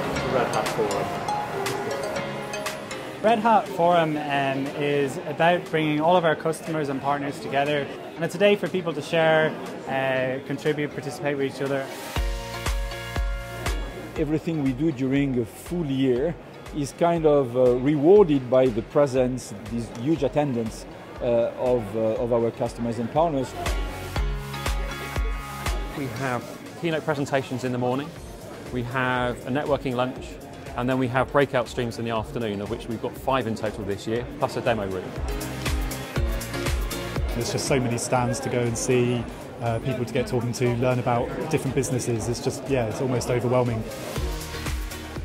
Forum. Red Hat Forum um, is about bringing all of our customers and partners together, and it's a day for people to share, uh, contribute, participate with each other. Everything we do during a full year is kind of uh, rewarded by the presence, this huge attendance uh, of, uh, of our customers and partners. We have keynote presentations in the morning, we have a networking lunch, and then we have breakout streams in the afternoon, of which we've got five in total this year, plus a demo room. There's just so many stands to go and see, uh, people to get talking to, learn about different businesses. It's just, yeah, it's almost overwhelming.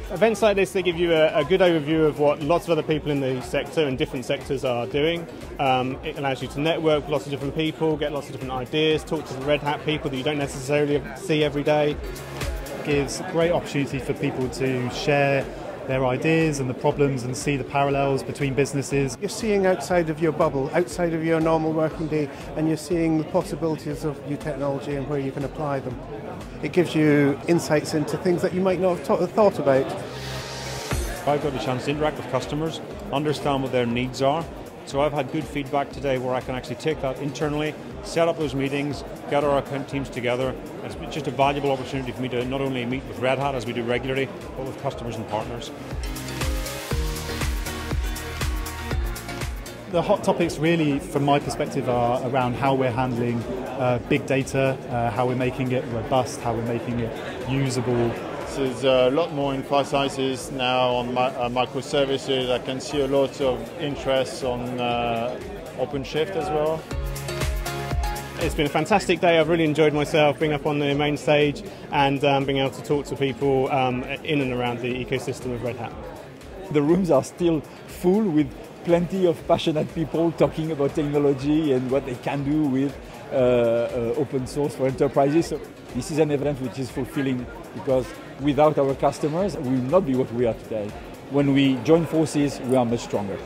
Events like this, they give you a, a, good overview of what lots of other people in the sector and different sectors are doing. Um, it allows you to network with lots of different people, get lots of different ideas, talk to the Red Hat people that you don't necessarily see every day. It gives great opportunity for people to share their ideas and the problems and see the parallels between businesses. You're seeing outside of your bubble, outside of your normal working day, and you're seeing the possibilities of new technology and where you can apply them. It gives you insights into things that you might not have thought about. I've got a chance to interact with customers, understand what their needs are. So I've had good feedback today where I can actually take that internally, set up those meetings, get our account teams together. It's just a valuable opportunity for me to not only meet with Red Hat as we do regularly, but with customers and partners. The hot topics really, from my perspective, are around how we're handling uh, big data, uh, how we're making it robust, how we're making it usable. There's a lot more emphasis now on mi uh, microservices. I can see a lot of interest on uh, OpenShift as well. It's been a fantastic day. I've really enjoyed myself being up on the main stage and um, being able to talk to people um, in and around the ecosystem of Red Hat. The rooms are still full with plenty of passionate people talking about technology and what they can do with Uh, uh, open source for enterprises. So this is an event which is fulfilling because without our customers, we will not be what we are today. When we join forces, we are much stronger.